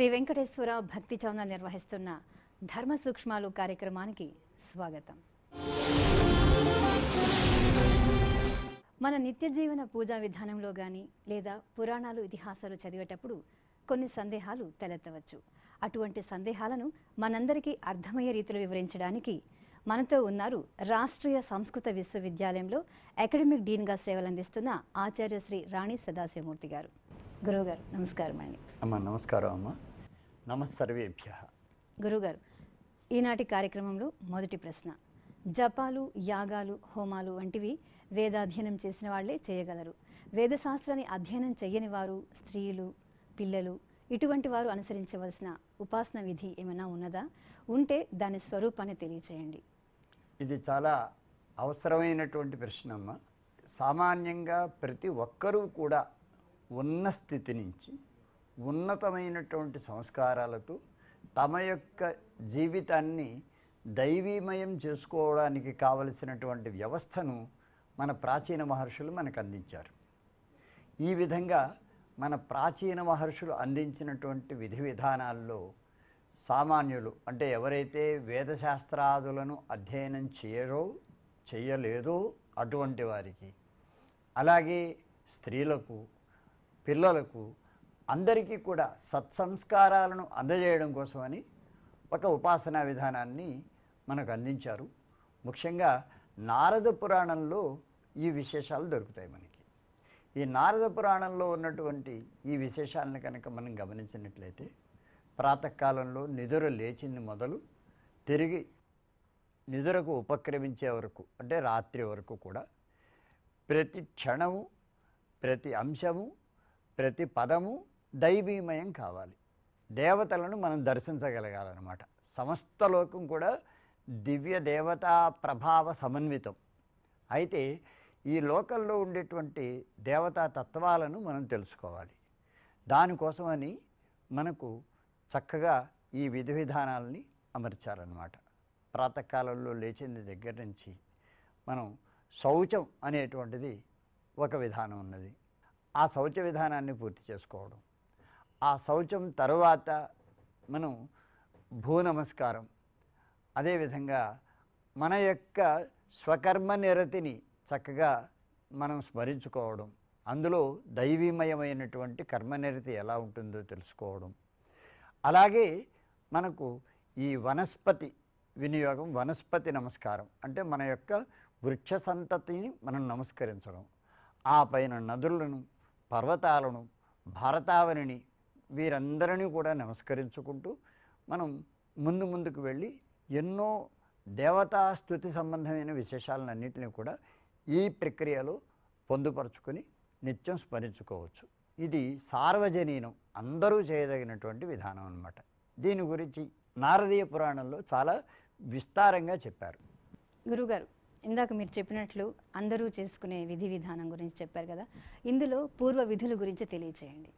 శ్రీ వెంకటేశ్వర భక్తి చౌనల్ నిర్వహిస్తున్న ధర్మ సూక్ష్మాలు కార్యక్రమానికి స్వాగతం. మన నిత్య జీవన పూజా విధానంలో కానీ లేదా పురాణాలు ఇతిహాసాలు చదివేటప్పుడు కొన్ని సందేహాలు తలెత్తవచ్చు. అటువంటి సందేహాలను మనందరికీ అర్థమయ్యే రీతిలో వివరించడానికి మనతో ఉన్నారు రాష్ట్రీయ సంస్కృత విశ్వవిద్యాలయంలో అకాడమిక్ డీన్గా సేవలందిస్తున్న ఆచార్య శ్రీ రాణి సదాశివమూర్తి గారు. గురువుగారు నమస్కారం అండి అమ్మ నమస్కారం అమ్మ. నమస్సర్వేభ్య. గురువుగారు ఈనాటి కార్యక్రమంలో మొదటి ప్రశ్న. జపాలు యాగాలు హోమాలు వంటివి వేదాధ్యయనం చేసిన వాళ్ళే చేయగలరు. వేదశాస్త్రాన్ని అధ్యయనం చేయని వారు స్త్రీలు పిల్లలు ఇటువంటి వారు అనుసరించవలసిన ఉపాసన విధి ఏమైనా ఉన్నదా? ఉంటే దాని స్వరూపాన్ని తెలియచేయండి. ఇది చాలా అవసరమైనటువంటి ప్రశ్న అమ్మ సామాన్యంగా ప్రతి ఒక్కరూ కూడా ఉన్న స్థితి నుంచి ఉన్నతమైనటువంటి సంస్కారాలతో తమ యొక్క జీవితాన్ని దైవీమయం చేసుకోవడానికి కావలసినటువంటి వ్యవస్థను మన ప్రాచీన మహర్షులు మనకు అందించారు. ఈ విధంగా మన ప్రాచీన మహర్షులు అందించినటువంటి విధి విధానాల్లో సామాన్యులు అంటే ఎవరైతే వేదశాస్త్రాదులను అధ్యయనం చేయరో చేయలేదో అటువంటి వారికి అలాగే స్త్రీలకు పిల్లలకు అందరికీ కూడా సత్సంస్కారాలను అందజేయడం కోసమని ఒక ఉపాసనా విధానాన్ని మనకు అందించారు. ముఖ్యంగా నారద పురాణంలో ఈ విశేషాలు దొరుకుతాయి మనకి. ఈ నారద పురాణంలో ఉన్నటువంటి ఈ విశేషాలను కనుక మనం గమనించినట్లయితే ప్రాతకాలంలో నిద్ర లేచింది మొదలు తిరిగి నిద్రకు ఉపక్రమించే వరకు అంటే రాత్రి వరకు కూడా ప్రతి క్షణము ప్రతి అంశము ప్రతి పదము దైవీమయం కావాలి. దేవతలను మనం దర్శించగలగాలన్నమాట. సమస్త లోకం కూడా దివ్య దేవతా ప్రభావ సమన్వితం. అయితే ఈ లోకంలో ఉండేటువంటి దేవతా తత్వాలను మనం తెలుసుకోవాలి. దానికోసమని మనకు చక్కగా ఈ విధి విధానాలని అమర్చారనమాట ప్రాతకాలంలో లేచింది దగ్గర నుంచి మనం శౌచం అనేటువంటిది ఒక విధానం ఉన్నది. ఆ శౌచ విధానాన్ని పూర్తి చేసుకోవడం ఆ శౌచం తరువాత మనం భూ నమస్కారం. అదేవిధంగా మన యొక్క స్వకర్మ నిరతిని చక్కగా మనం స్మరించుకోవడం అందులో దైవీమయమైనటువంటి కర్మనిరతి ఎలా ఉంటుందో తెలుసుకోవడం. అలాగే మనకు ఈ వనస్పతి వినియోగం వనస్పతి నమస్కారం అంటే మన యొక్క వృక్ష సంతతిని మనం నమస్కరించడం. ఆ పైన నదులను పర్వతాలను భారతావనిని వీరందరినీ కూడా నమస్కరించుకుంటూ మనం ముందు ముందుకు వెళ్ళి ఎన్నో దేవతా స్థుతి సంబంధమైన విశేషాలన్నింటినీ కూడా ఈ ప్రక్రియలో పొందుపరుచుకొని నిత్యం స్మరించుకోవచ్చు. ఇది సార్వజనీనం అందరూ చేయదగినటువంటి విధానం అన్నమాట. దీని గురించి నారదీయ పురాణంలో చాలా విస్తారంగా చెప్పారు. గురుగారు ఇందాక మీరు చెప్పినట్లు అందరూ చేసుకునే విధి విధానం గురించి చెప్పారు కదా. ఇందులో పూర్వ విధుల గురించి తెలియచేయండి.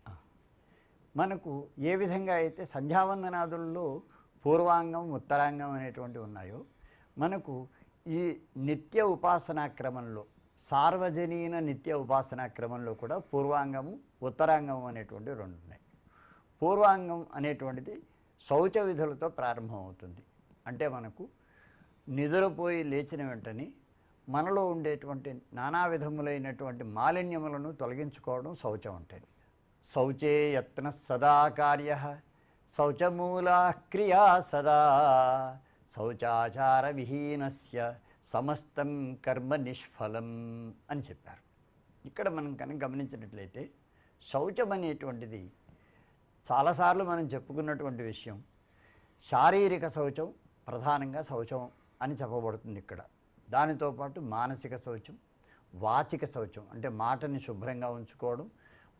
మనకు ఏ విధంగా అయితే సంధ్యావందనాదుల్లో పూర్వాంగం ఉత్తరాంగం అనేటువంటివి ఉన్నాయో మనకు ఈ నిత్య ఉపాసనా క్రమంలో సార్వజనీన నిత్య ఉపాసనా క్రమంలో కూడా పూర్వాంగము ఉత్తరాంగం అనేటువంటివి రెండు ఉన్నాయి. పూర్వాంగం అనేటువంటిది శౌచ విధులతో ప్రారంభమవుతుంది. అంటే మనకు నిద్రపోయి లేచిన వెంటనే మనలో ఉండేటువంటి నానా విధములైనటువంటి మాలిన్యములను తొలగించుకోవడం శౌచం ఉంటుంది శౌచే యత్న సదా కార్య శౌచమూలా క్రియా సదా శౌచాచార విహీనస్య సమస్తం కర్మ నిష్ఫలం అని చెప్పారు. ఇక్కడ మనం కనుక గమనించినట్లయితే శౌచం అనేటువంటిది చాలాసార్లు మనం చెప్పుకున్నటువంటి విషయం. శారీరక శౌచం ప్రధానంగా శౌచం అని చెప్పబడుతుంది ఇక్కడ. దానితో పాటు మానసిక శౌచం వాచిక శౌచం అంటే మాటని శుభ్రంగా ఉంచుకోవడం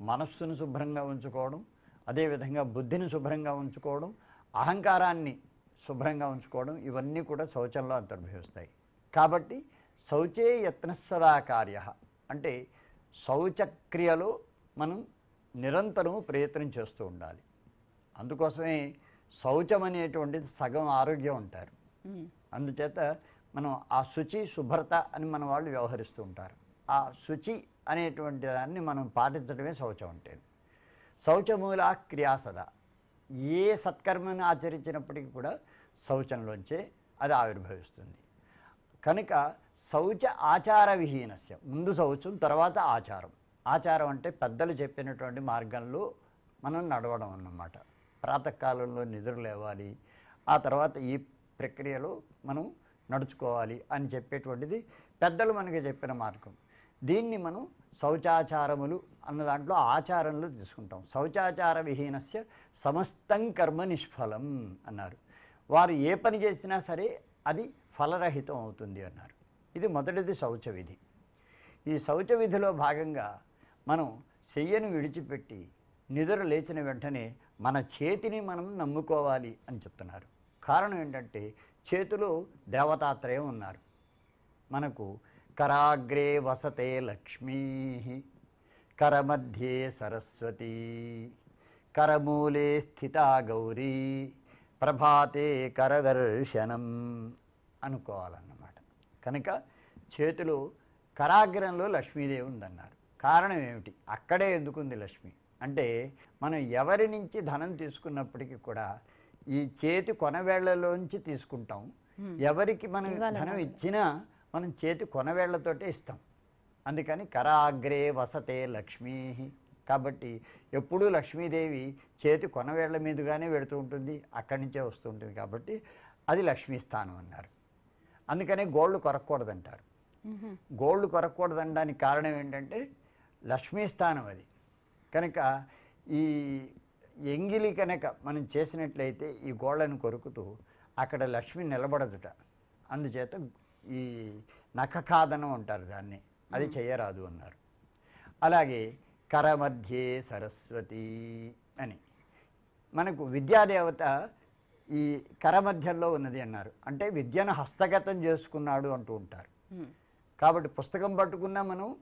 మనస్సును శుభ్రంగా ఉంచుకోవడం అదేవిధంగా బుద్ధిని శుభ్రంగా ఉంచుకోవడం అహంకారాన్ని శుభ్రంగా ఉంచుకోవడం ఇవన్నీ కూడా శౌచంలో అంతర్భవిస్తాయి. కాబట్టి శౌచే యత్నస్సదా కార్య అంటే శౌచక్రియలో మనం నిరంతరం ప్రయత్నం చేస్తూ ఉండాలి. అందుకోసమే శౌచం అనేటువంటిది సగం ఆరోగ్యం అంటారు. మ్మ్. అందుచేత మనం ఆ శుచి శుభ్రత అని మన వాళ్ళు వ్యవహరిస్తూ ఉంటారు. ఆ శుచి అనేటువంటి దాన్ని మనం పాటించడమే శౌచం అంటే. శౌచమూల క్రియాసద. ఏ సత్కర్మను ఆచరించినప్పటికీ కూడా శౌచంలోంచే అది ఆవిర్భవిస్తుంది. కనుక శౌచ ఆచార విహీనస్య. ముందు శౌచం తర్వాత ఆచారం. ఆచారం అంటే పెద్దలు చెప్పినటువంటి మార్గంలో మనం నడవడం అన్నమాట. ప్రాతకాలంలో నిద్ర లేవాలి. ఆ తర్వాత ఈ ప్రక్రియలో మనం నడుచుకోవాలి అని చెప్పేటువంటిది పెద్దలు మనకి చెప్పిన మార్గం. దీన్ని మనం శౌచాచారములు అన్న దాంట్లో ఆచారంలో తీసుకుంటాం. శౌచాచార విహీనస్య సమస్తం కర్మ నిష్ఫలం అన్నారు. వారు ఏ పని చేసినా సరే అది ఫలరహితం అవుతుంది అన్నారు. ఇది మొదటిది శౌచ విధి. ఈ శౌచ విధిలో భాగంగా మనం చెయ్యను విడిచిపెట్టి నిద్ర లేచిన వెంటనే మన చేతిని మనం నమ్ముకోవాలి అని చెప్తున్నారు. కారణం ఏంటంటే చేతిలో దేవతాత్రయం ఉన్నారు. మనకు కరాగ్రే వసతే లక్ష్మీ కరమధ్యే సరస్వతి కరమూలే స్థితా గౌరీ ప్రభాతే కరదర్శనం అనుకోవాలన్నమాట. కనుక చేతిలో కరాగ్రంలో లక్ష్మీదేవి ఉందన్నారు. కారణం ఏమిటి? అక్కడే ఎందుకుంది లక్ష్మి? అంటే మనం ఎవరి నుంచి ధనం తీసుకున్నప్పటికీ కూడా ఈ చేతి కొనవేళ్ళలోంచి తీసుకుంటాం. ఎవరికి మనం ధనం ఇచ్చినా మనం చేతి కొనవేళ్ళతోటే ఇస్తాం. అందుకని కరాగ్రే వసతే లక్ష్మీ. కాబట్టి ఎప్పుడూ లక్ష్మీదేవి చేతి కొనవేళ్ళ మీదుగానే వెళుతూ ఉంటుంది అక్కడి నుంచే వస్తుంటుంది కాబట్టి అది లక్ష్మీ స్థానం అన్నారు. అందుకనే గోల్డ్ కొరకూడదంటారు. గోల్డ్ కొరకూడదనడానికి కారణం ఏంటంటే లక్ష్మీ స్థానం అది. కనుక ఈ ఎంగిలి కనుక మనం చేసినట్లయితే ఈ గోళ్ళను కొరుకుతూ అక్కడ లక్ష్మి నిలబడదుట. అందుచేత ఈ నఖకాదనం అంటారు దాన్ని. అది చేయరాదు అన్నారు. అలాగే కరమధ్యే సరస్వతి అని. మనకు విద్యాదేవత ఈ కరమధ్యంలో ఉన్నది అన్నారు. అంటే విద్యను హస్తగతం చేసుకున్నాడు అంటూ ఉంటారు. కాబట్టి పుస్తకం పట్టుకున్నా మనం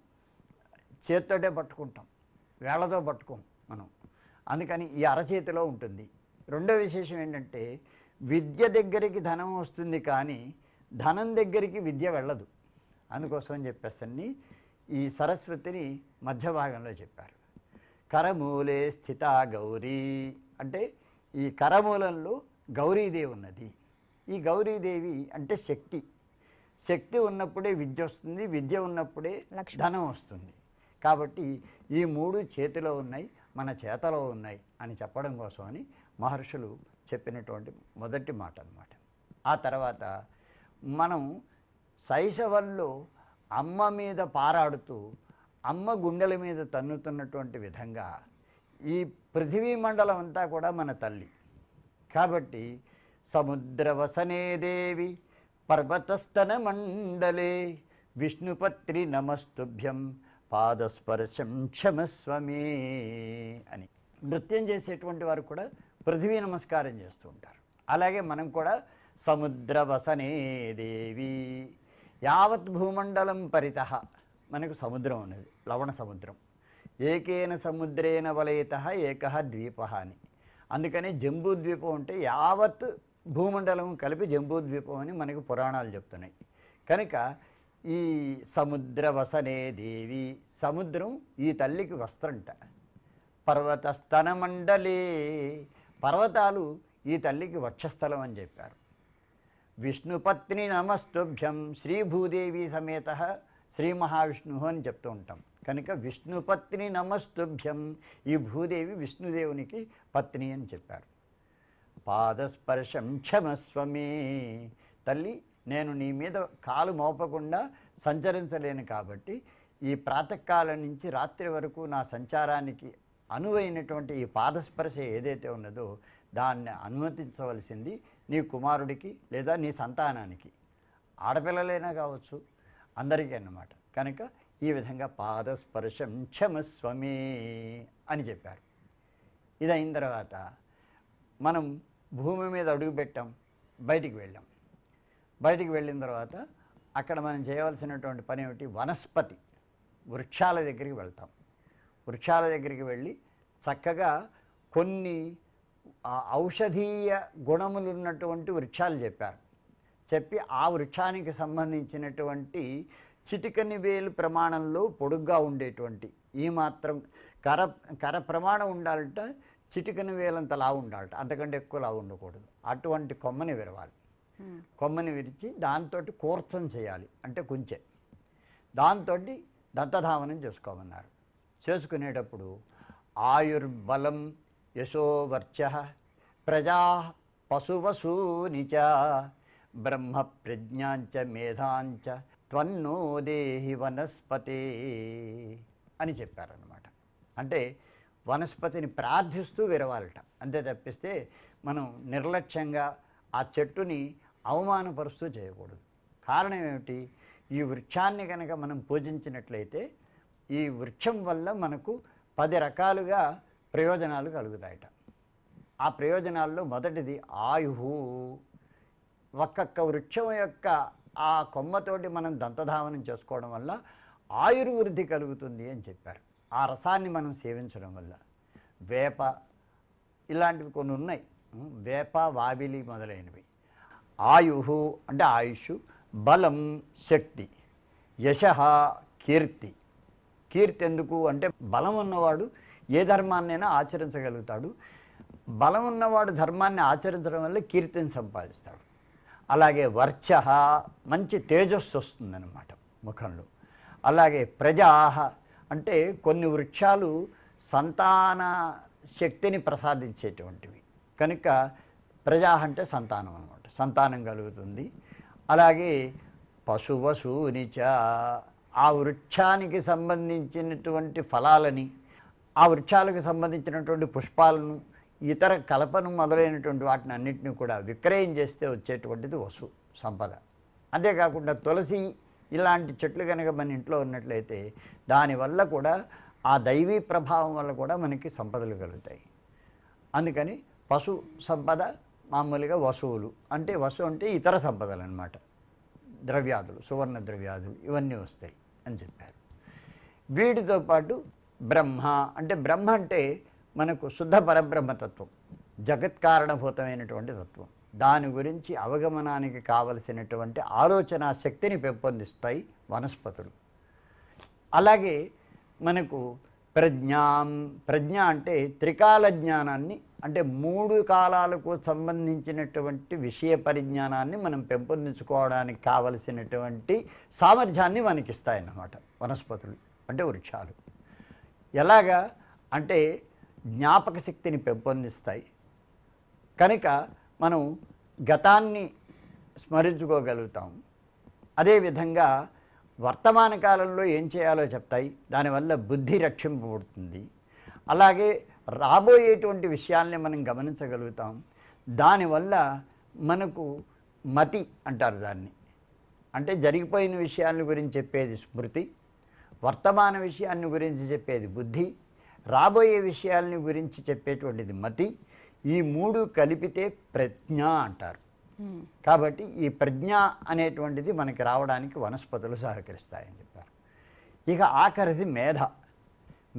చేత్తోటే పట్టుకుంటాం. వేళ్ళతో పట్టుకోం మనం. అందుకని ఈ అరచేతిలో ఉంటుంది. రెండో విశేషం ఏంటంటే విద్య దగ్గరికి ధనం వస్తుంది కానీ ధనం దగ్గరికి విద్య వెళ్ళదు. అందుకోసం అని చెప్పేసన్ని ఈ సరస్వతిని మధ్య భాగంలో చెప్పారు. కరమూలే స్థిత గౌరీ అంటే ఈ కరమూలంలో గౌరీదేవి ఉన్నది. ఈ గౌరీదేవి అంటే శక్తి. శక్తి ఉన్నప్పుడే విద్య వస్తుంది విద్య ఉన్నప్పుడే. ధనం వస్తుంది. కాబట్టి ఈ మూడు చేతిలో ఉన్నాయి మన చేతలో ఉన్నాయి అని చెప్పడం కోసమని మహర్షులు చెప్పినటువంటి మొదటి మాట అన్నమాట ఆ తర్వాత మనం శైశవంలో అమ్మ మీద పారాడుతూ అమ్మ గుండెల మీద తన్నుతున్నటువంటి విధంగా ఈ పృథివీ మండలం అంతా కూడా మన తల్లి. కాబట్టి సముద్రవసనే దేవి పర్వతస్తన మండలే విష్ణుపత్రి నమస్తుభ్యం పాదస్పర్శం క్షమస్వమే అని. నృత్యం చేసేటువంటి వారు కూడా పృథివీ నమస్కారం చేస్తూ ఉంటారు. అలాగే మనం కూడా సముద్రవసనే దేవి యావత్ భూమండలం పరిత. మనకు సముద్రం ఉన్నది లవణ సముద్రం. ఏకేన సముద్రేన వలయత ఏక ద్వీప అని. అందుకని జంబూద్వీపం అంటే యావత్ భూమండలం కలిపి జంబూద్వీపం అని మనకు పురాణాలు చెప్తున్నాయి. కనుక ఈ సముద్రవసనే దేవి సముద్రం ఈ తల్లికి వస్త్రంట. పర్వతస్తనమండలే పర్వతాలు ఈ తల్లికి వక్షస్థలం అని చెప్పారు. విష్ణుపత్ని నమస్తుభ్యం శ్రీ భూదేవి సమేత శ్రీ మహావిష్ణు అని చెప్తూ ఉంటాం. కనుక విష్ణుపత్ని నమస్తుభ్యం ఈ భూదేవి విష్ణుదేవునికి పత్ని అని చెప్పారు. పాదస్పర్శం క్షమస్వమే. తల్లి నేను నీ మీద కాలు మోపకుండా సంచరించలేను కాబట్టి ఈ ప్రాతకాలం నుంచి రాత్రి వరకు నా సంచారానికి అనువైనటువంటి ఈ పాదస్పర్శ ఏదైతే ఉన్నదో దాన్ని అనుమతించవలసింది నీ కుమారుడికి లేదా నీ సంతానానికి. ఆడపిల్లలైనా కావచ్చు అందరికీ అన్నమాట. కనుక ఈ విధంగా పాదస్పర్శం క్షమస్వమే అని చెప్పారు. ఇది అయిన తర్వాత మనం భూమి మీద అడుగు పెట్టాం బయటికి వెళ్ళాం. బయటికి వెళ్ళిన తర్వాత అక్కడ మనం చేయవలసినటువంటి పని ఏమిటి? వనస్పతి వృక్షాల దగ్గరికి వెళ్తాం. వృక్షాల దగ్గరికి వెళ్ళి చక్కగా కొన్ని ఔషధీయ గుణములు ఉన్నటువంటి వృక్షాలు చెప్పారు. చెప్పి ఆ వృక్షానికి సంబంధించినటువంటి చిటికని వేలు ప్రమాణంలో పొడుగ్గా ఉండేటువంటి ఈ మాత్రం కర కర ప్రమాణం ఉండాలంట చిటికన వేలంత లావు ఉండాలట. అంతకంటే ఎక్కువ లావు ఉండకూడదు. అటువంటి కొమ్మని విరవాలి. కొమ్మని విరిచి దాంతో కూర్చం చేయాలి. అంటే కుంచె. దాంతో దంతధావనం చేసుకోమన్నారు. చేసుకునేటప్పుడు ఆయుర్బలం యశోవర్చ ప్రజా పశువసూనిచ బ్రహ్మ ప్రజ్ఞాంచ మేధాంచ త్వన్నో దేహి వనస్పతి అని చెప్పారనమాట అంటే వనస్పతిని ప్రార్థిస్తూ విరవాలట. అంతే తప్పిస్తే మనం నిర్లక్ష్యంగా ఆ చెట్టుని అవమానపరుస్తూ చేయకూడదు. కారణం ఏమిటి? ఈ వృక్షాన్ని కనుక మనం పూజించినట్లయితే ఈ వృక్షం వల్ల మనకు పది రకాలుగా ప్రయోజనాలు కలుగుతాయట. ఆ ప్రయోజనాల్లో మొదటిది ఆయుహు. ఒక్కొక్క వృక్షం యొక్క ఆ కొమ్మతోటి మనం దంతధావనం చేసుకోవడం వల్ల ఆయుర్వృద్ధి కలుగుతుంది అని చెప్పారు. ఆ రసాన్ని మనం సేవించడం వల్ల. వేప ఇలాంటివి కొన్ని ఉన్నాయి. వేప వావిలి మొదలైనవి. ఆయుహు అంటే ఆయుష్ బలం శక్తి యశ కీర్తి. కీర్తి ఎందుకు అంటే బలం ఉన్నవాడు ఏ ధర్మాన్నైనా ఆచరించగలుగుతాడు. బలం ఉన్నవాడు ధర్మాన్ని ఆచరించడం వల్ల కీర్తిని సంపాదిస్తాడు. అలాగే వర్చ మంచి తేజస్సు వస్తుందన్నమాట ముఖంలో. అలాగే ప్రజాహ అంటే కొన్ని వృక్షాలు సంతాన శక్తిని ప్రసాదించేటువంటివి. కనుక ప్రజా అంటే సంతానం అనమాట సంతానం కలుగుతుంది. అలాగే పశువసూనిచ ఆ వృక్షానికి సంబంధించినటువంటి ఫలాలని ఆ వృక్షాలకు సంబంధించినటువంటి పుష్పాలను ఇతర కలపను మొదలైనటువంటి వాటిని అన్నింటినీ కూడా విక్రయం చేస్తే వచ్చేటువంటిది వసు సంపద. అంతేకాకుండా తులసి ఇలాంటి చెట్లు కనుక మన ఇంట్లో ఉన్నట్లయితే దానివల్ల కూడా ఆ దైవీ ప్రభావం వల్ల కూడా మనకి సంపదలు కలుగుతాయి. అందుకని పశు సంపద మామూలుగా వసువులు అంటే వసు అంటే ఇతర సంపదలు అన్నమాట. ద్రవ్యాదులు సువర్ణ ద్రవ్యాదులు ఇవన్నీ వస్తాయి అని చెప్పారు. వీటితో పాటు బ్రహ్మ అంటే బ్రహ్మ అంటే మనకు శుద్ధ పరబ్రహ్మతత్వం జగత్కారణభూతమైనటువంటి తత్వం. దాని గురించి అవగమనానికి కావలసినటువంటి ఆలోచన శక్తిని పెంపొందిస్తాయి వనస్పతులు. అలాగే మనకు ప్రజ్ఞాం ప్రజ్ఞ అంటే త్రికాల జ్ఞానాన్ని అంటే మూడు కాలాలకు సంబంధించినటువంటి విషయ పరిజ్ఞానాన్ని మనం పెంపొందించుకోవడానికి కావలసినటువంటి సామర్థ్యాన్ని మనకిస్తాయన్నమాట వనస్పతులు అంటే వృక్షాలు. ఎలాగా? అంటే జ్ఞాపక శక్తిని పెంపొందిస్తాయి. కనుక మనం గతాన్ని స్మరించుకోగలుగుతాం. అదేవిధంగా వర్తమాన కాలంలో ఏం చేయాలో చెప్తాయి. దానివల్ల బుద్ధి రక్షింపబడుతుంది. అలాగే రాబోయేటువంటి విషయాల్ని మనం గమనించగలుగుతాం. దానివల్ల మనకు మతి అంటారు దాన్ని. అంటే జరిగిపోయిన విషయాల గురించి చెప్పేది స్మృతి. వర్తమాన విషయాన్ని గురించి చెప్పేది బుద్ధి రాబోయే విషయాలని గురించి చెప్పేటువంటిది మతి ఈ మూడు కలిపితే ప్రజ్ఞ అంటారు. కాబట్టి ఈ ప్రజ్ఞ అనేటువంటిది మనకి రావడానికి వనస్పతులు సహకరిస్తాయని చెప్పారు. ఇక ఆఖరిది మేధ.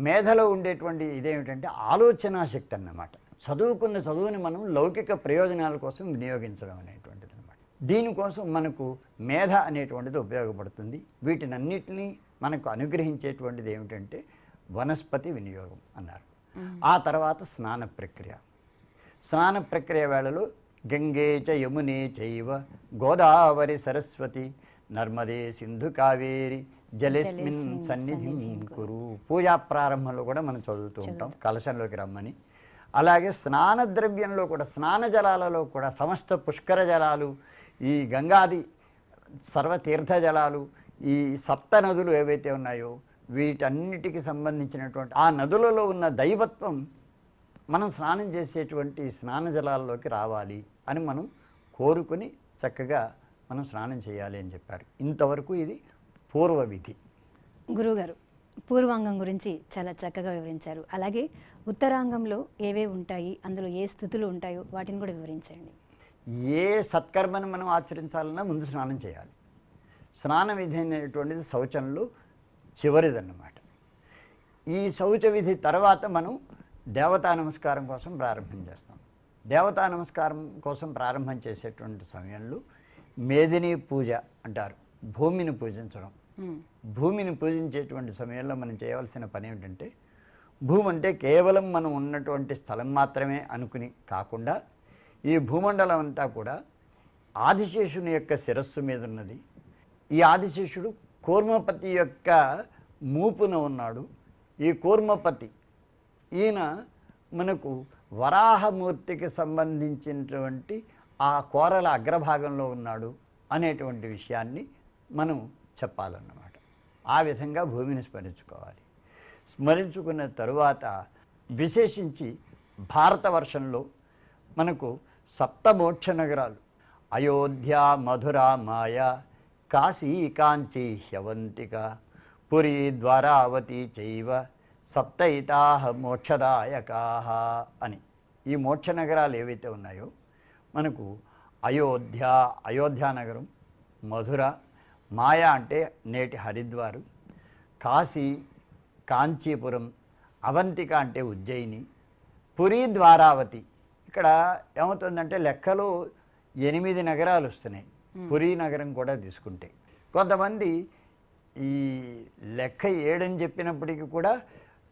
మేధలో ఉండేటువంటి ఇదేమిటంటే ఆలోచనా శక్తి అన్నమాట. చదువుకున్న చదువుని మనం లౌకిక ప్రయోజనాల కోసం వినియోగించడం అనేటువంటిది అనమాట దీనికోసం మనకు మేధ అనేటువంటిది ఉపయోగపడుతుంది. వీటినన్నిటినీ మనకు అనుగ్రహించేటువంటిది ఏమిటంటే వనస్పతి వినియోగం అన్నారు. ఆ తర్వాత స్నాన ప్రక్రియ. స్నాన ప్రక్రియ వేళలో గంగే చ యమునే చైవ గోదావరి సరస్వతి నర్మదే సింధు కావేరి జలేస్మిన్ సన్నిధిం కురు. పూజా ప్రారంభంలో కూడా మనం చదువుతూ ఉంటాం కలశంలోకి రమ్మని. అలాగే స్నాన ద్రవ్యంలో కూడా స్నాన జలాలలో కూడా సమస్త పుష్కర జలాలు ఈ గంగాది సర్వతీర్థ జలాలు ఈ సప్త నదులు ఏవైతే ఉన్నాయో వీటన్నిటికి సంబంధించినటువంటి ఆ నదులలో ఉన్న దైవత్వం మనం స్నానం చేసేటువంటి స్నాన జలాల్లోకి రావాలి అని మనం కోరుకుని చక్కగా మనం స్నానం చేయాలి అని చెప్పారు. ఇంతవరకు ఇది పూర్వ విధి. గురువుగారు పూర్వాంగం గురించి చాలా చక్కగా వివరించారు. అలాగే ఉత్తరాంగంలో ఏవే ఉంటాయి అందులో ఏ స్థుతులు ఉంటాయో వాటిని కూడా వివరించండి. ఏ సత్కర్మను మనం ఆచరించాలన్నా ముందు స్నానం చేయాలి. స్నాన విధి అనేటువంటిది శౌచంలో చివరిదన్నమాట. ఈ శౌచ విధి తర్వాత మనం దేవతా నమస్కారం కోసం ప్రారంభం చేస్తాం. దేవతా నమస్కారం కోసం ప్రారంభం చేసేటువంటి సమయంలో మేదిని పూజ అంటారు. భూమిని పూజించడం. భూమిని పూజించేటువంటి సమయంలో మనం చేయవలసిన పని ఏమిటంటే భూమి అంటే కేవలం మనం ఉన్నటువంటి స్థలం మాత్రమే అనుకుని కాకుండా ఈ భూమండలం అంతా కూడా ఆదిశేషుని యొక్క శిరస్సు మీద ఉన్నది ఈ ఆదిశేషుడు కూర్మపతి యొక్క మూపున ఉన్నాడు. ఈ కూర్మపతి ఈయన మనకు వరాహమూర్తికి సంబంధించినటువంటి ఆ కోరల అగ్రభాగంలో ఉన్నాడు అనేటువంటి విషయాన్ని మనం చెప్పాలన్నమాట. ఆ విధంగా భూమిని స్మరించుకోవాలి. స్మరించుకున్న తరువాత విశేషించి భారతవర్షంలో మనకు సప్తమోక్ష నగరాలు అయోధ్య మధుర మాయ కాశీ కాంచీ హ్యవంతిక. పురీ ద్వారావతి చైవ సప్తయితా మోక్షదాయకా అని. ఈ మోక్ష నగరాలు ఏవైతే ఉన్నాయో మనకు అయోధ్య అయోధ్య నగరం మధుర మాయ అంటే నేటి హరిద్వారు కాశీ కాంచీపురం అవంతిక అంటే ఉజ్జయిని పురి ద్వారావతి. ఇక్కడ ఏమవుతుందంటే లెక్కలో ఎనిమిది నగరాలు వస్తున్నాయి. పురి నగరం కూడా తీసుకుంటే. కొంతమంది ఈ లెక్క ఏడని చెప్పినప్పటికీ కూడా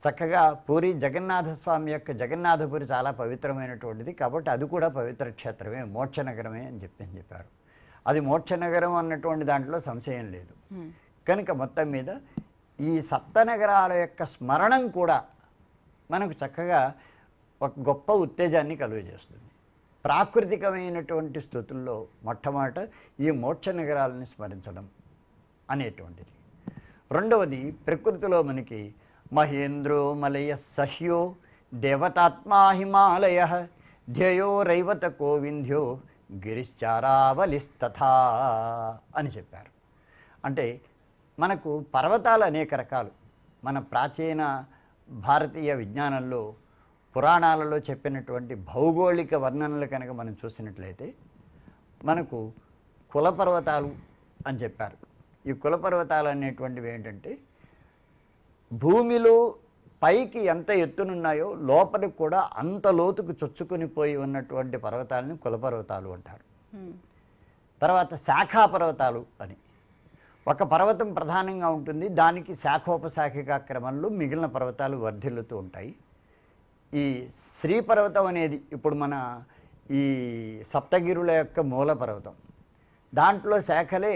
చక్కగా పూరి జగన్నాథ స్వామి యొక్క జగన్నాథపురి చాలా పవిత్రమైనటువంటిది కాబట్టి అది కూడా పవిత్ర క్షేత్రమే మోక్ష నగరమే అని చెప్పి అని చెప్పారు. అది మోక్ష నగరం అన్నటువంటి దాంట్లో సంశయం లేదు. ఉమ్. కనుక మొత్తం మీద ఈ సప్తనగరాల యొక్క స్మరణం కూడా మనకు చక్కగా ఒక గొప్ప ఉత్తేజాన్ని కలుగజేస్తుంది. ప్రాకృతికమైనటువంటి స్థుతుల్లో మొట్టమొదట ఈ మోక్ష నగరాలని స్మరించడం అనేటువంటిది. రెండవది ప్రకృతిలో మనకి మహేంద్రో మలయ సహ్యో దేవతాత్మా హిమాలయ ధ్యేయో రైవత కోవింధ్యో గిరిశ్చారావలిస్తథా అని చెప్పారు. అంటే మనకు పర్వతాలు అనేక రకాలు. మన ప్రాచీన భారతీయ విజ్ఞానంలో పురాణాలలో చెప్పినటువంటి భౌగోళిక వర్ణనలు కనుక మనం చూసినట్లయితే మనకు కులపర్వతాలు అని చెప్పారు. ఈ కులపర్వతాలు అనేటువంటివి ఏంటంటే భూమిలో పైకి ఎంత ఎత్తునున్నాయో లోపలికి కూడా అంత లోతుకు చొచ్చుకొని పోయి ఉన్నటువంటి పర్వతాలని కులపర్వతాలు అంటారు. తర్వాత శాఖా పర్వతాలు అని. ఒక పర్వతం ప్రధానంగా ఉంటుంది. దానికి శాఖోపశాఖిక క్రమంలో మిగిలిన పర్వతాలు వర్ధిల్లుతూ ఉంటాయి. ఈ శ్రీ పర్వతం అనేది ఇప్పుడు మన ఈ సప్తగిరుల యొక్క మూల పర్వతం దాంట్లో శాఖలే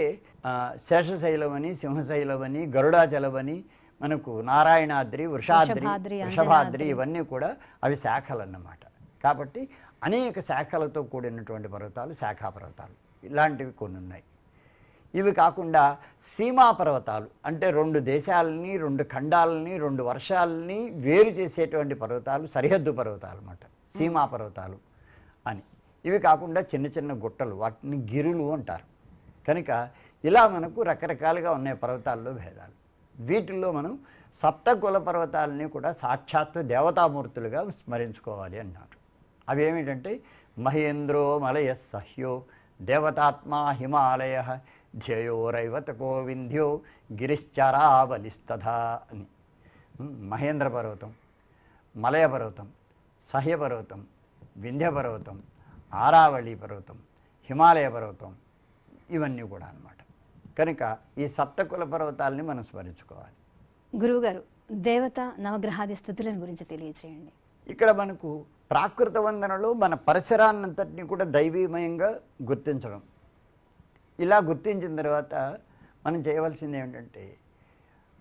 శేషశైలం అని సింహశైలం అని గరుడాచలం అని మనకు నారాయణాద్రి వృషాద్రి వృషభాద్రి. ఇవన్నీ కూడా అవి శాఖలు అన్నమాట కాబట్టి అనేక శాఖలతో కూడినటువంటి పర్వతాలు శాఖా పర్వతాలు ఇలాంటివి కొన్ని ఉన్నాయి ఇవి కాకుండా సీమా పర్వతాలు అంటే రెండు దేశాలని రెండు ఖండాలని రెండు వర్షాలని వేరు చేసేటువంటి పర్వతాలు సరిహద్దు పర్వతాలు అన్నమాట. సీమా పర్వతాలు అని. ఇవి కాకుండా చిన్న చిన్న గుట్టలు వాటిని గిరులు అంటారు. కనుక ఇలా మనకు రకరకాలుగా ఉన్నాయి పర్వతాల్లో భేదాలు. వీటిల్లో మనం సప్తకుల పర్వతాలని కూడా సాక్షాత్తు దేవతామూర్తులుగా స్మరించుకోవాలి అన్నారు. అవి ఏమిటంటే మహేంద్రో మలయ సహ్యో దేవతాత్మా హిమాలయ ధ్యేయోరైవత కోవింధ్యో గిరిశ్చరావలిస్తథా అని. మహేంద్ర పర్వతం మలయ పర్వతం సహ్య పర్వతం వింధ్య పర్వతం ఆరావళి పర్వతం హిమాలయ పర్వతం ఇవన్నీ కూడా అన్నమాట. కనుక ఈ సప్తకుల పర్వతాలని మనం స్మరించుకోవాలి. గురువుగారు దేవత నవగ్రహాది స్థుతులను గురించి తెలియచేయండి. ఇక్కడ మనకు ప్రాకృత వందనలో మన పరిసరాన్నంతటిని కూడా దైవీమయంగా గుర్తించడం. ఇలా గుర్తించిన తర్వాత మనం చేయవలసింది ఏమిటంటే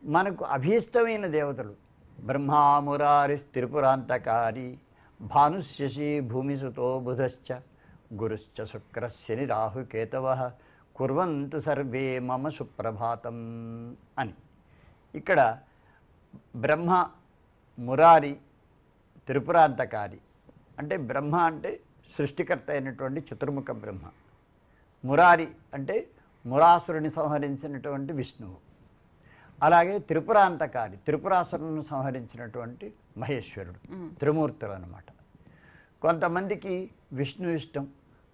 మనకు అభీష్టమైన దేవతలు బ్రహ్మామురారి త్రిపురాంతకారి భానుశశి భూమిసుతో బుధశ్చ గురుశ్చ శుక్ర శని రాహుకేతవ కుర్వంతు సర్వే మమ సుప్రభాతం అని. ఇక్కడ బ్రహ్మ మురారి త్రిపురాంతకారి అంటే బ్రహ్మ అంటే సృష్టికర్త అయినటువంటి చతుర్ముఖ బ్రహ్మ. మురారి అంటే మురాసురుని సంహరించినటువంటి విష్ణువు. అలాగే త్రిపురాంతకారి త్రిపురాసురుని సంహరించినటువంటి మహేశ్వరుడు త్రిమూర్తులు అన్నమాట కొంతమందికి విష్ణు ఇష్టం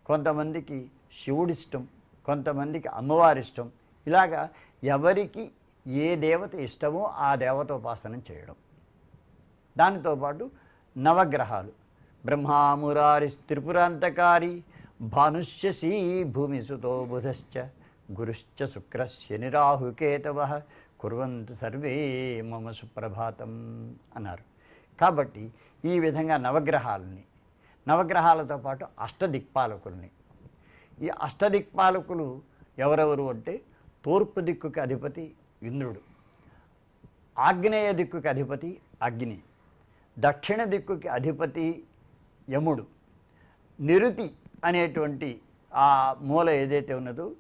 కొంతమందికి శివుడి ఇష్టం కొంతమందికి అమ్మవారి ఇష్టం. ఇలాగా ఎవరికి ఏ దేవత ఇష్టమో ఆ దేవత ఉపాసన చేయడం. దానితో పాటు నవగ్రహాలు. బ్రహ్మామురారి త్రిపురాంతకారి భానుష్యసి భూమిసుతో బుధశ్చ గురుశ్చ శుక్ర శని కుర్వంతు సర్వే మమ సుప్రభాతం అన్నారు. కాబట్టి ఈ విధంగా నవగ్రహాలని నవగ్రహాలతో పాటు అష్టదిక్పాలకుల్ని ఈ అష్టదిక్పాలకులు ఎవరెవరు అంటే తూర్పు దిక్కుకి అధిపతి ఇంద్రుడు ఆగ్నేయ దిక్కుకి అధిపతి అగ్ని దక్షిణ దిక్కుకి అధిపతి యముడు నిరుతి అనేటువంటి ఆ మూల ఏదైతే ఉన్నదో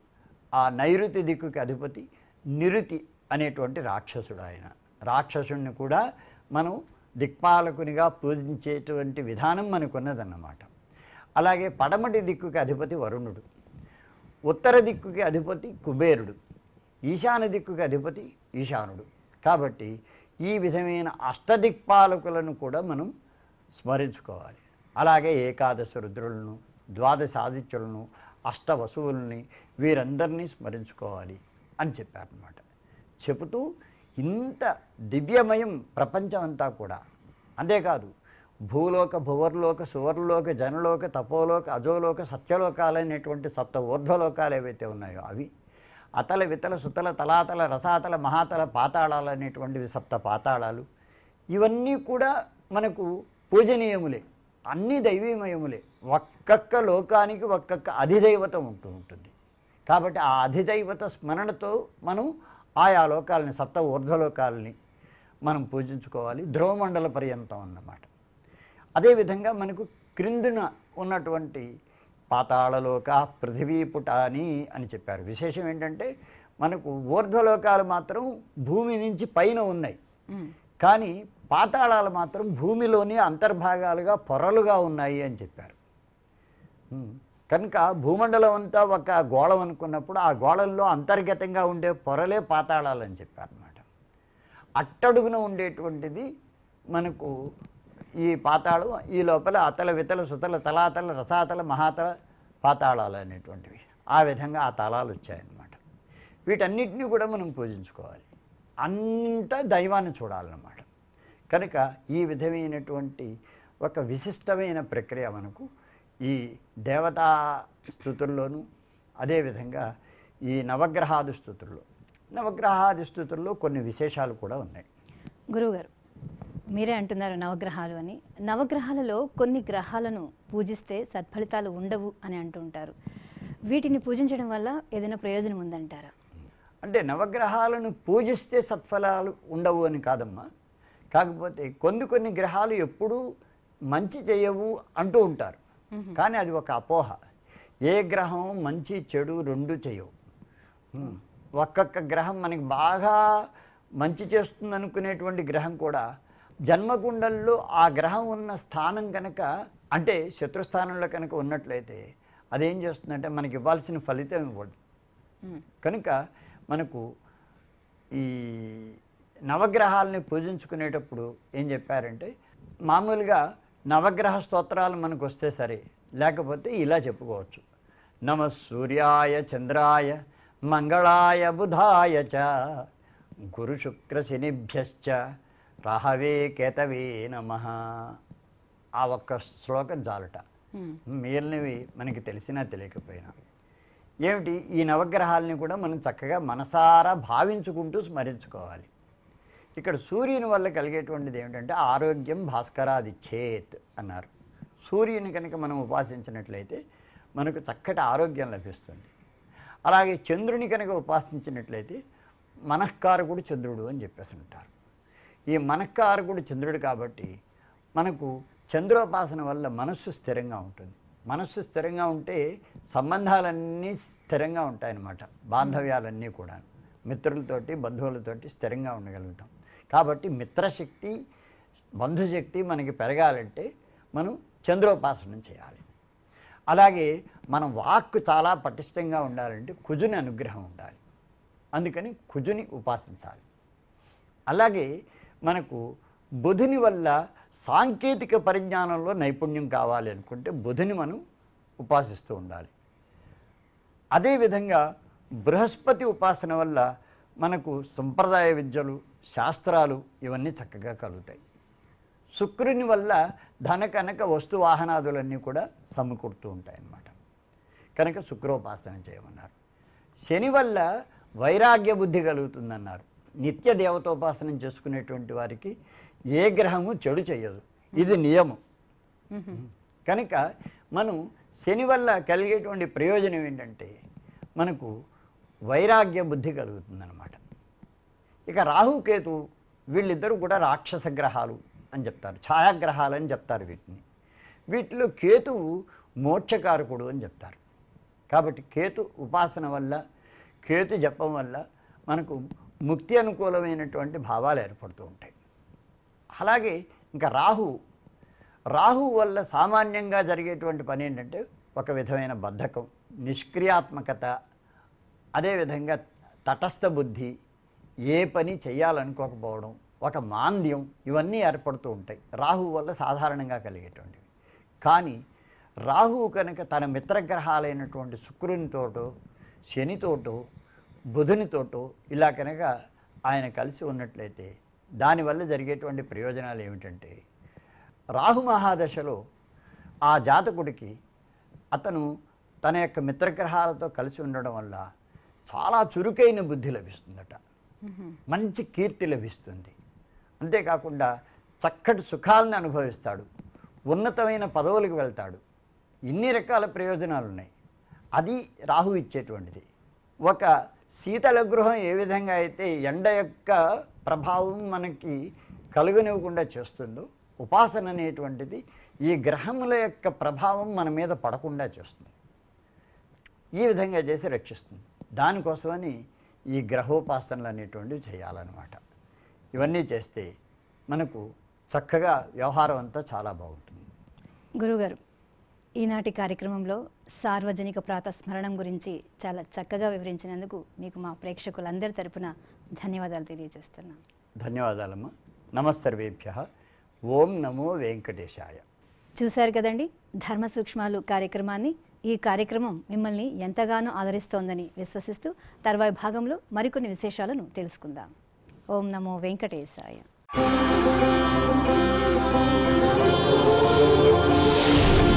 ఆ నైరుతి దిక్కుకి అధిపతి నిరుతి అనేటువంటి రాక్షసుడు ఆయన. రాక్షసుడిని కూడా మనం దిక్పాలకునిగా పూజించేటువంటి విధానం మనకున్నదన్నమాట. అలాగే పడమటి దిక్కుకి అధిపతి వరుణుడు ఉత్తర దిక్కుకి అధిపతి కుబేరుడు ఈశాన్య దిక్కుకి అధిపతి ఈశానుడు. కాబట్టి ఈ విధమైన అష్టదిక్పాలకులను కూడా మనం స్మరించుకోవాలి. అలాగే ఏకాదశ రుద్రులను ద్వాదశ ఆదిత్యులను అష్ట వసువుల్ని వీరందరినీ స్మరించుకోవాలి అని చెప్పారనమాట చెబుతూ ఇంత దివ్యమయం ప్రపంచం అంతా కూడా అంతేకాదు భూలోక భువర్లోక సువర్లోక జనలోక తపోలోక అజోలోక సత్యలోకాలైనటువంటి సప్త ఊర్ధ్వలోకాలు ఏవైతే ఉన్నాయో అవి అతల వితల సుతల తలాతల రసాతల మహాతల పాతాళాలు అనేటువంటివి సప్త పాతాళాలు ఇవన్నీ కూడా మనకు పూజనీయములే. అన్ని దైవీమయములే. ఒక్కొక్క లోకానికి ఒక్కొక్క అధిదైవత ఉంటూ ఉంటుంది. కాబట్టి ఆ అధిదైవత స్మరణతో మనం ఆయా లోకాలని సప్త ఊర్ధ్వలోకాలని మనం పూజించుకోవాలి. ధ్రువమండల పర్యంతం అన్నమాట. అదేవిధంగా మనకు క్రిందున ఉన్నటువంటి పాతాళలోక పృథివీపుటాని అని చెప్పారు. విశేషం ఏంటంటే మనకు ఊర్ధ్వలోకాలు మాత్రం భూమి నుంచి పైన ఉన్నాయి. కానీ పాతాళాలు మాత్రం భూమిలోని అంతర్భాగాలుగా పొరలుగా ఉన్నాయి అని చెప్పారు. కనుక భూమండలం అంతా ఒక గోళం అనుకున్నప్పుడు ఆ గోళంలో అంతర్గతంగా ఉండే పొరలే పాతాళాలు అని చెప్పారన్నమాట. అట్టడుగున ఉండేటువంటిది మనకు ఈ పాతాళం ఈ లోపల అతల వితల సుతల తలాతల రసాతల మహాతల పాతాళాలు అనేటువంటివి. ఆ విధంగా ఆ తలాలు వచ్చాయన్నమాట. వీటన్నిటిని కూడా మనం పూజించుకోవాలి. అంతా దైవాన్ని చూడాలన్నమాట. కనుక ఈ విధమైనటువంటి ఒక విశిష్టమైన ప్రక్రియ మనకు ఈ దేవతా స్థుతుల్లోనూ అదేవిధంగా ఈ నవగ్రహాది స్థుతుల్లో నవగ్రహాది స్థుతుల్లో కొన్ని విశేషాలు కూడా ఉన్నాయి. గురువుగారు మీరే అంటున్నారు నవగ్రహాలు అని. నవగ్రహాలలో కొన్ని గ్రహాలను పూజిస్తే సత్ఫలితాలు ఉండవు అని అంటుంటారు వీటిని పూజించడం వల్ల ఏదైనా ప్రయోజనం ఉందంటారా? అంటే నవగ్రహాలను పూజిస్తే సత్ఫలాలు ఉండవు అని కాదమ్మా. కాకపోతే కొన్ని కొన్ని గ్రహాలు ఎప్పుడూ మంచి చేయవు అంటూ ఉంటారు. కానీ అది ఒక అపోహ. ఏ గ్రహం మంచి చెడు రెండు చేయవు. ఒక్కొక్క గ్రహం మనకి బాగా మంచి చేస్తుంది అనుకునేటువంటి గ్రహం కూడా జన్మకుండల్లో ఆ గ్రహం ఉన్న స్థానం కనుక అంటే శత్రుస్థానంలో కనుక ఉన్నట్లయితే అదేం చేస్తుందంటే మనకి ఇవ్వాల్సిన ఫలితం ఇవ్వదు. ఉమ్. కనుక మనకు ఈ నవగ్రహాలని పూజించుకునేటప్పుడు ఏం చెప్పారంటే మామూలుగా నవగ్రహ స్తోత్రాలు మనకు వస్తే సరే లేకపోతే ఇలా చెప్పుకోవచ్చు. నమ సూర్యాయ చంద్రాయ మంగళాయ బుధాయ చ గురు శుక్ర శనిభ్యశ్చ రాహవే కేతవే నమ. ఆ ఒక్క శ్లోకం చాలట. ఉమ్. మిగిలినవి మనకి తెలిసినా తెలియకపోయినా. ఏమిటి? ఈ నవగ్రహాలని కూడా మనం చక్కగా మనసారా భావించుకుంటూ స్మరించుకోవాలి. ఇక్కడ సూర్యుని వల్ల కలిగేటువంటిది ఏమిటంటే ఆరోగ్యం భాస్కరాది చేత్ అన్నారు. సూర్యుని కనుక మనం ఉపాసించినట్లయితే మనకు చక్కటి ఆరోగ్యం లభిస్తుంది. అలాగే చంద్రుని కనుక ఉపాసించినట్లయితే మనఃకారకుడు చంద్రుడు అని చెప్పేసి ఉంటారు ఈ మనఃకారకుడు చంద్రుడు కాబట్టి మనకు చంద్రోపాసన వల్ల మనస్సు స్థిరంగా ఉంటుంది. మనస్సు స్థిరంగా ఉంటే సంబంధాలన్నీ స్థిరంగా ఉంటాయన్నమాట. బాంధవ్యాలన్నీ కూడా మిత్రులతోటి బంధువులతోటి స్థిరంగా ఉండగలుగుతాం. కాబట్టి మిత్రశక్తి బంధుశక్తి మనకి పెరగాలంటే మనం చంద్రోపాసనం చేయాలి. అలాగే మనం వాక్కు చాలా పటిష్టంగా ఉండాలంటే కుజుని అనుగ్రహం ఉండాలి. అందుకని కుజుని ఉపాసించాలి. అలాగే మనకు బుధుని వల్ల సాంకేతిక పరిజ్ఞానంలో నైపుణ్యం కావాలి అనుకుంటే బుధుని మనం ఉపాసిస్తూ ఉండాలి. అదేవిధంగా బృహస్పతి ఉపాసన వల్ల మనకు సంప్రదాయ విద్యలు శాస్త్రాలు ఇవన్నీ చక్కగా కలుగుతాయి. శుక్రుని వల్ల ధన కనుక వస్తు వాహనాదులన్నీ కూడా సమకూరుతూ ఉంటాయన్నమాట. కనుక శుక్రోపాసన చేయమన్నారు. శని వల్ల వైరాగ్య బుద్ధి కలుగుతుందన్నారు. నిత్య దేవతోపాసనం చేసుకునేటువంటి వారికి ఏ గ్రహము చెడు చేయదు ఇది నియమం. కనుక మనం శని వల్ల కలిగేటువంటి ప్రయోజనం ఏంటంటే మనకు వైరాగ్య బుద్ధి కలుగుతుందన్నమాట. ఇక రాహుకేతు వీళ్ళిద్దరూ కూడా రాక్షస గ్రహాలు అని చెప్తారు ఛాయాగ్రహాలు అని చెప్తారు వీటిని. వీటిలో కేతువు మోక్షకారకుడు అని చెప్తారు. కాబట్టి కేతు ఉపాసన వల్ల కేతు జపం వల్ల మనకు ముక్తి అనుకూలమైనటువంటి భావాలు ఏర్పడుతూ ఉంటాయి. అలాగే ఇంకా రాహు రాహు వల్ల సామాన్యంగా జరిగేటువంటి పని ఏంటంటే ఒక విధమైన బద్ధకం నిష్క్రియాత్మకత అదేవిధంగా తటస్థ బుద్ధి ఏ పని చేయాలనుకోకపోవడం ఒక మాంద్యం ఇవన్నీ ఏర్పడుతూ ఉంటాయి. రాహువు వల్ల సాధారణంగా కలిగేటువంటివి. కానీ రాహువు కనుక తన మిత్రగ్రహాలైనటువంటి శుక్రునితోటో శనితోటో బుధునితోటో ఇలా కనుక ఆయన కలిసి ఉన్నట్లయితే దానివల్ల జరిగేటువంటి ప్రయోజనాలు ఏమిటంటే రాహు మహాదశలో ఆ జాతకుడికి అతను తన యొక్క మిత్రగ్రహాలతో కలిసి ఉండడం వల్ల చాలా చురుకైన బుద్ధి లభిస్తుందట. మంచి కీర్తి లభిస్తుంది. అంతేకాకుండా చక్కటి సుఖాలను అనుభవిస్తాడు. ఉన్నతమైన పదవులకు వెళ్తాడు. ఇన్ని రకాల ప్రయోజనాలు ఉన్నాయి అది రాహు ఇచ్చేటువంటిది. ఒక శీతల గృహం ఏ విధంగా అయితే ఎండ యొక్క ప్రభావం మనకి కలుగనివ్వకుండా చేస్తుందో ఉపాసన అనేటువంటిది ఈ గ్రహముల యొక్క ప్రభావం మన మీద పడకుండా చేస్తుంది. ఈ విధంగా చేసి రక్షిస్తుంది. దానికోసమని ఈ గ్రహోపాసనలు అనేటువంటివి చేయాలన్నమాట. ఇవన్నీ చేస్తే మనకు చక్కగా వ్యవహారం అంతా చాలా బాగుంటుంది. గురుగారు ఈనాటి కార్యక్రమంలో సార్వజనిక ప్రాతస్మరణం గురించి చాలా చక్కగా వివరించినందుకు మీకు మా ప్రేక్షకులందరి తరపున ధన్యవాదాలు తెలియజేస్తున్నాం. ధన్యవాదాలమ్మా. నమస్తర్వేభ్య ఓం నమో వెంకటేశాయ. చూశారు కదండి ధర్మ సూక్ష్మాలు కార్యక్రమాన్ని ఈ కార్యక్రమం మిమ్మల్ని ఎంతగానో ఆదరిస్తోందని విశ్వసిస్తూ తర్వాయి భాగంలో మరికొన్ని విశేషాలను తెలుసుకుందాం. ఓం నమో వెంకటేశాయ. Thank